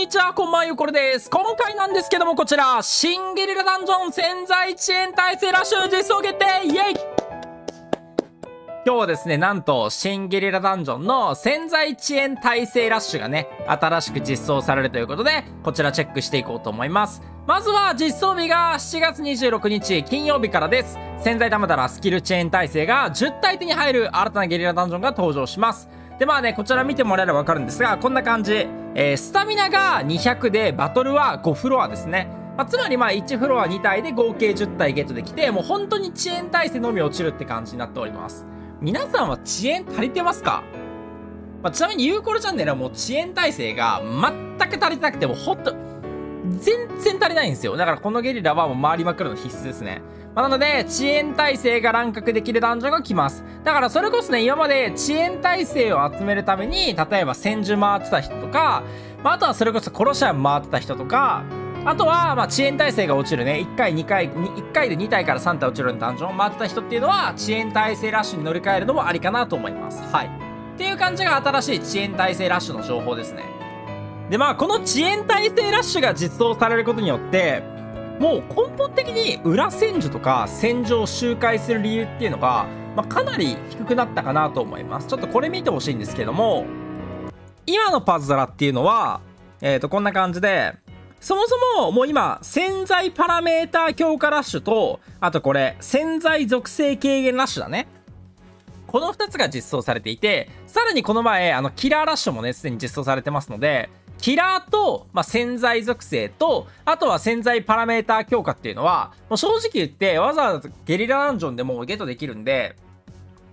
にちは、こんばんは、これです。今回なんですけども、こちら、新ゲリラダンジョン潜在遅延耐性ラッシュ実装決定イエイ今日はですね、なんと、新ゲリラダンジョンの潜在遅延耐性ラッシュがね、新しく実装されるということで、こちらチェックしていこうと思います。まずは、実装日が7月26日金曜日からです。潜在玉だらスキル遅延耐性が10体手に入る新たなゲリラダンジョンが登場します。で、まあね、こちら見てもらえればわかるんですが、こんな感じ。えー、スタミナが200で、バトルは5フロアですね。まあ、つまりまあ1フロア2体で合計10体ゲットできて、もう本当に遅延耐性のみ落ちるって感じになっております。皆さんは遅延足りてますか？まあ、ちなみにユーコロチャンネルはもう遅延耐性が全く足りてなくてもほんと、全然足りないんですよ。だからこのゲリラはもう回りまくるの必須ですね。まあ、なので、遅延耐性が乱獲できるダンジョンが来ます。だからそれこそね、今まで遅延耐性を集めるために、例えば戦術回ってた人とか、まあ、あとはそれこそ殺し屋回ってた人とか、あとは、まあ、遅延耐性が落ちるね。1回、2回、1回で2体から3体落ちるダンジョンを回ってた人っていうのは、遅延耐性ラッシュに乗り換えるのもありかなと思います。はい。っていう感じが新しい遅延耐性ラッシュの情報ですね。で、まあ、この遅延耐性ラッシュが実装されることによって、もう根本的に裏戦術とか戦場を周回する理由っていうのが、まあ、かなり低くなったかなと思います。ちょっとこれ見てほしいんですけども、今のパズドラっていうのは、えっ、ー、と、こんな感じで、そもそももう今、潜在パラメーター強化ラッシュと、あとこれ、潜在属性軽減ラッシュだね。この2つが実装されていて、さらにこの前、あの、キラーラッシュもね、すでに実装されてますので、キラーと、まあ、潜在属性と、あとは潜在パラメータ強化っていうのは、もう正直言ってわざわざゲリラダンジョンでもうゲットできるんで、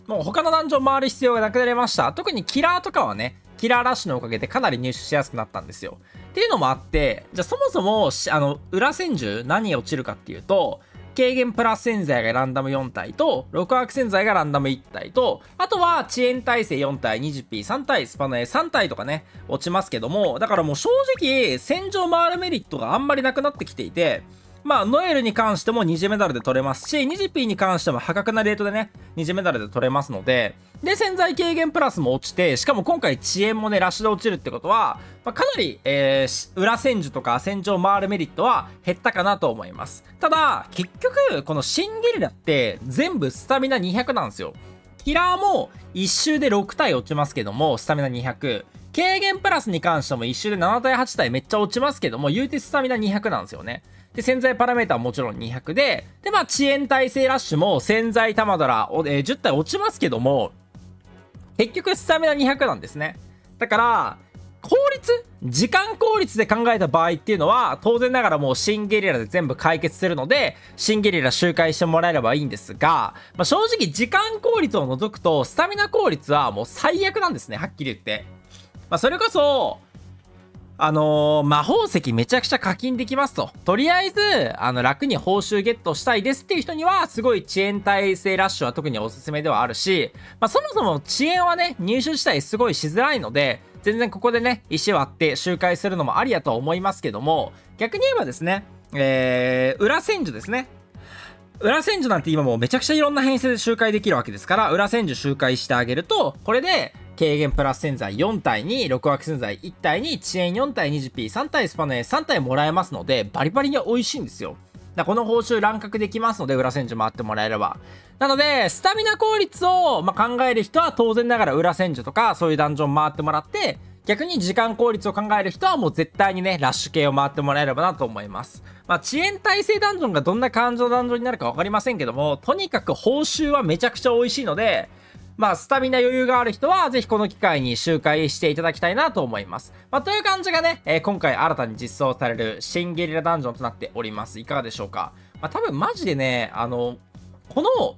もう他のダンジョン回る必要がなくなりました。特にキラーとかはね、キラーラッシュのおかげでかなり入手しやすくなったんですよ。っていうのもあって、じゃあそもそも、あの、裏戦術何落ちるかっていうと、軽減プラス洗剤がランダム4体と、6悪洗剤がランダム1体と、あとは遅延耐性4体、20P3 体、スパナエ3体とかね、落ちますけども、だからもう正直、戦場回るメリットがあんまりなくなってきていて、まあ、ノエルに関しても二次メダルで取れますし、二次 P に関しても破格なレートでね、二次メダルで取れますので、で、潜在軽減プラスも落ちて、しかも今回遅延もね、ラッシュで落ちるってことは、まあ、かなり、えー、裏戦術とか戦場回るメリットは減ったかなと思います。ただ、結局、このシンゲリラって全部スタミナ200なんですよ。キラーも1周で6体落ちますけども、スタミナ200。軽減プラスに関しても1周で7体8体めっちゃ落ちますけども、言うてスタミナ200なんですよね。で、潜在パラメータはもちろん200で、で、まあ、遅延耐性ラッシュも潜在玉ドラ、えー、10体落ちますけども、結局スタミナ200なんですね。だから、効率？時間効率で考えた場合っていうのは、当然ながらもうシンゲリラで全部解決するので、シンゲリラ周回してもらえればいいんですが、まあ、正直時間効率を除くと、スタミナ効率はもう最悪なんですね、はっきり言って。まあ、それこそ、あのー、魔法石めちゃくちゃ課金できますと。とりあえず、あの、楽に報酬ゲットしたいですっていう人には、すごい遅延耐性ラッシュは特におすすめではあるし、まあ、そもそも遅延はね、入手自体すごいしづらいので、全然ここでね、石割って周回するのもありやとは思いますけども、逆に言えばですね、えー、裏戦術ですね。裏戦術なんて今もうめちゃくちゃいろんな編成で周回できるわけですから、裏戦術周回してあげると、これで、軽減プラス洗剤4体に、6枠洗剤1体に、遅延4体 20P3 体スパネ3体もらえますので、バリバリに美味しいんですよ。だこの報酬乱獲できますので、裏戦術回ってもらえれば。なので、スタミナ効率を、ま考える人は当然ながら裏戦術とか、そういうダンジョン回ってもらって、逆に時間効率を考える人はもう絶対にね、ラッシュ系を回ってもらえればなと思います。まあ、遅延耐性ダンジョンがどんな感じのダンジョンになるか分かりませんけども、とにかく報酬はめちゃくちゃ美味しいので、まあ、スタミナ余裕がある人は、ぜひこの機会に周回していただきたいなと思います。まあ、という感じがね、えー、今回新たに実装される新ゲリラダンジョンとなっております。いかがでしょうか？まあ、多分マジでね、あの、この、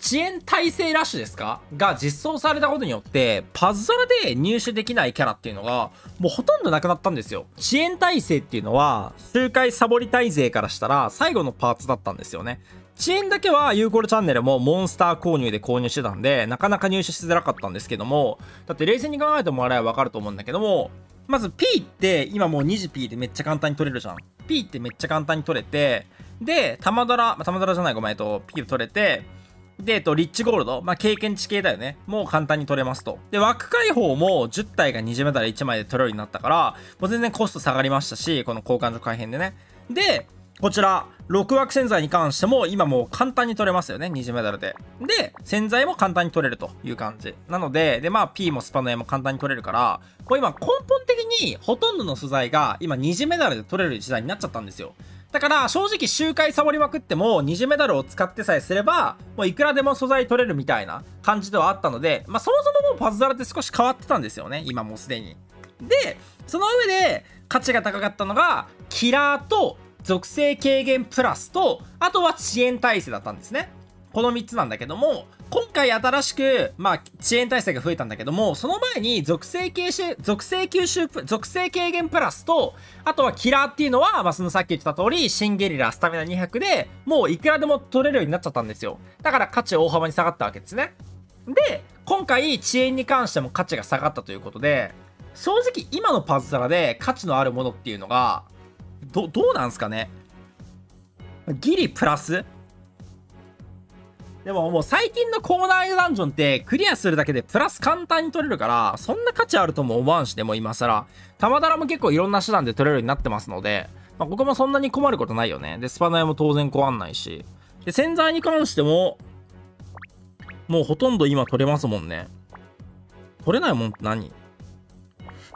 遅延耐性ラッシュですか？が実装されたことによって、パズドラで入手できないキャラっていうのが、もうほとんどなくなったんですよ。遅延耐性っていうのは、周回サボり耐勢からしたら最後のパーツだったんですよね。遅延だけはユーコルチャンネルもモンスター購入で購入してたんで、なかなか入手しづらかったんですけども、だって冷静に考えてもらえばわかると思うんだけども、まず P って今もう 2P でめっちゃ簡単に取れるじゃん。P ってめっちゃ簡単に取れて、で、玉ドラ、玉ドラじゃないごめん、えっと、P 取れて、で、えっと、リッチゴールド、まあ、経験値系だよね。もう簡単に取れますと。で、枠解放も10体が20メダル1枚で取れるようになったから、もう全然コスト下がりましたし、この交換所改変でね。で、こちら、6枠洗剤に関しても今もう簡単に取れますよね。20メダルで。で、洗剤も簡単に取れるという感じ。なので、で、まあ P もスパの絵も簡単に取れるから、これ今根本的にほとんどの素材が今20メダルで取れる時代になっちゃったんですよ。だから正直周回サボりまくっても20メダルを使ってさえすればもういくらでも素材取れるみたいな感じではあったので、まあそもそももうパズドラって少し変わってたんですよね。今もうすでに。で、その上で価値が高かったのがキラーと属性軽減プラスと、あとは遅延耐性だったんですね。この3つなんだけども、今回新しく、まあ、遅延耐性が増えたんだけども、その前に属性吸収、属性吸収、属性軽減プラスと、あとはキラーっていうのは、まあ、そのさっき言ってた通り、シンゲリラ、スタミナ200で、もういくらでも取れるようになっちゃったんですよ。だから価値大幅に下がったわけですね。で、今回遅延に関しても価値が下がったということで、正直今のパズドラで価値のあるものっていうのが、ど、どうなんすかね？ギリプラス？でももう最近のコーナーダンジョンってクリアするだけでプラス簡単に取れるから、そんな価値あるとも思わんしでも今更。玉だらも結構いろんな手段で取れるようになってますので、まあ、僕もそんなに困ることないよね。で、スパナヤも当然怖んないし。で、洗剤に関しても、もうほとんど今取れますもんね。取れないもんって何？い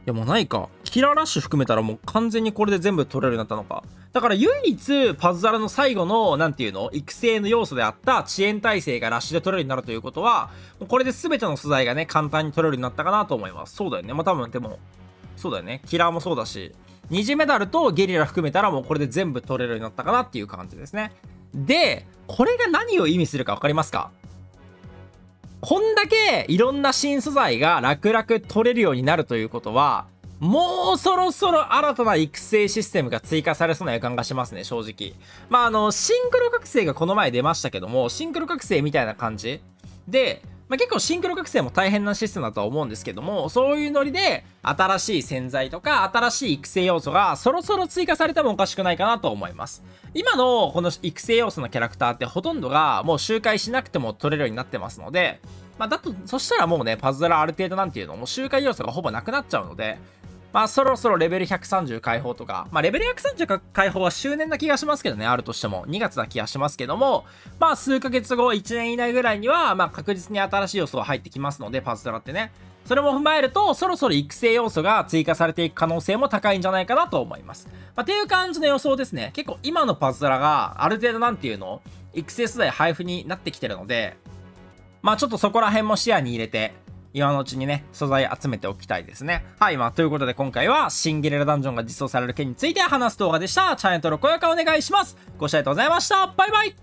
やもうないか。キラーラッシュ含めたらもう完全にこれで全部取れるようになったのか。だから唯一パズドラの最後の、なんていうの育成の要素であった遅延耐性がラッシュで取れるようになるということは、もうこれで全ての素材がね、簡単に取れるようになったかなと思います。そうだよね。まあ多分でも、そうだよね。キラーもそうだし、二次メダルとゲリラ含めたらもうこれで全部取れるようになったかなっていう感じですね。で、これが何を意味するか分かりますか？こんだけいろんな新素材が楽々取れるようになるということは、もうそろそろ新たな育成システムが追加されそうな予感がしますね、正直。まあ、あの、シンクロ覚醒がこの前出ましたけども、シンクロ覚醒みたいな感じで、まあ、結構シンクロ覚醒も大変なシステムだとは思うんですけども、そういうノリで新しい洗剤とか新しい育成要素がそろそろ追加されてもおかしくないかなと思います。今のこの育成要素のキャラクターってほとんどがもう周回しなくても取れるようになってますので、まあ、だと、そしたらもうね、パズドラある程度なんていうのも周回要素がほぼなくなっちゃうので、まあそろそろレベル130解放とか、まあレベル130解放は周年な気がしますけどね、あるとしても。2月な気がしますけども、まあ数ヶ月後、1年以内ぐらいには、まあ確実に新しい要素が入ってきますので、パズドラってね。それも踏まえると、そろそろ育成要素が追加されていく可能性も高いんじゃないかなと思います。まあ、っていう感じの予想ですね。結構今のパズドラがある程度なんていうの育成素材配布になってきてるので、まあちょっとそこら辺も視野に入れて、今のうちにね、素材集めておきたいですね。はい、まあ、ということで今回は、シンギレラダンジョンが実装される件について話す動画でした。チャンネル登録、高評価お願いします。ご視聴ありがとうございました。バイバイ